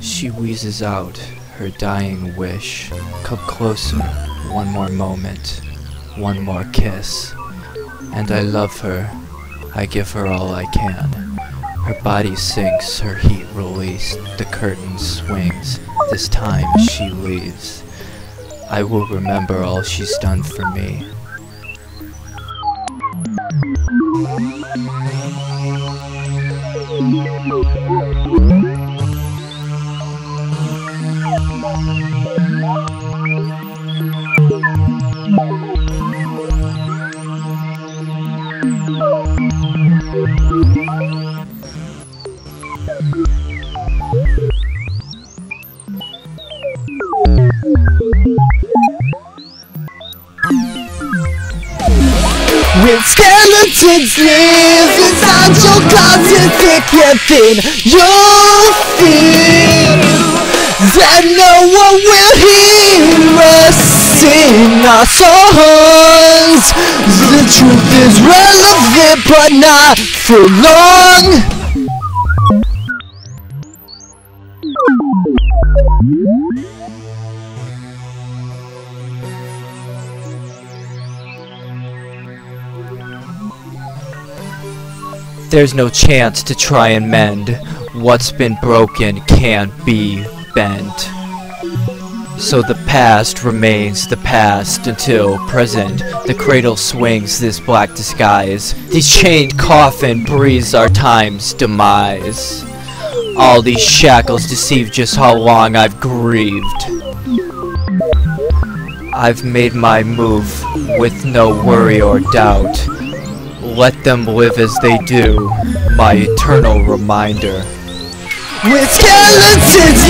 She wheezes out her dying wish. Come closer, one more moment, one more kiss. And I love her, I give her all I can. Her body sinks, her heat released, the curtain swings. This time she leaves. I will remember all she's done for me. Skeletons live inside your closet thick within your fear That no one will hear us sing our songs. The truth is relevant but not for long There's no chance to try and mend. What's been broken can't be bent. So the past remains the past until present. The cradle swings this black disguise. These chained coffin breathes our time's demise. All these shackles deceive just how long I've grieved. I've made my move with no worry or doubt. Let them live as they do, my eternal reminder. With skeletons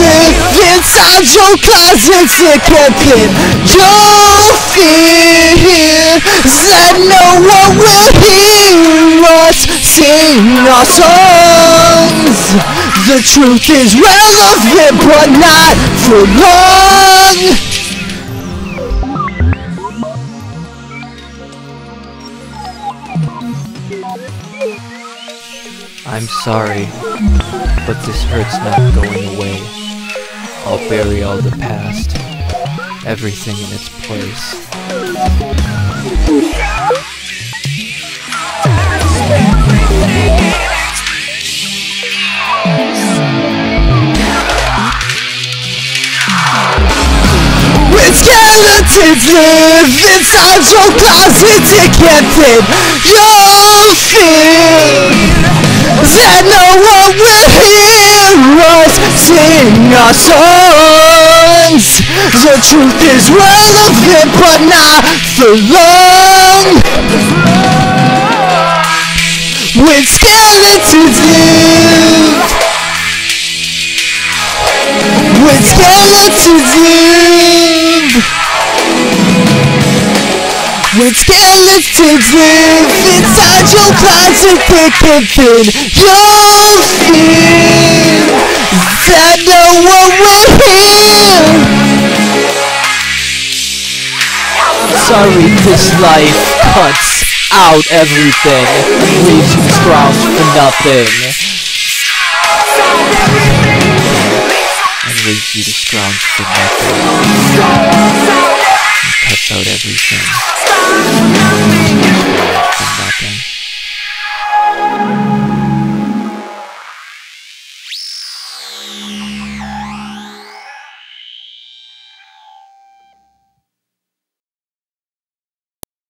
inside your closet thick within your fear That no one will hear us sing our songs. The truth is relevant but not for long I'm sorry, but this hurt's not going away. I'll bury all the past, everything in its place. Your closet thick within your fear That no one will hear us sing our songs The truth is relevant but not for long With skeletons live With skeletons live With skeletons live inside your closet thick within your fear That no one will hear Sorry, this life cuts out everything, leaves you scrounged for nothing. And leaves you to scrounge for nothing. And cuts out everything.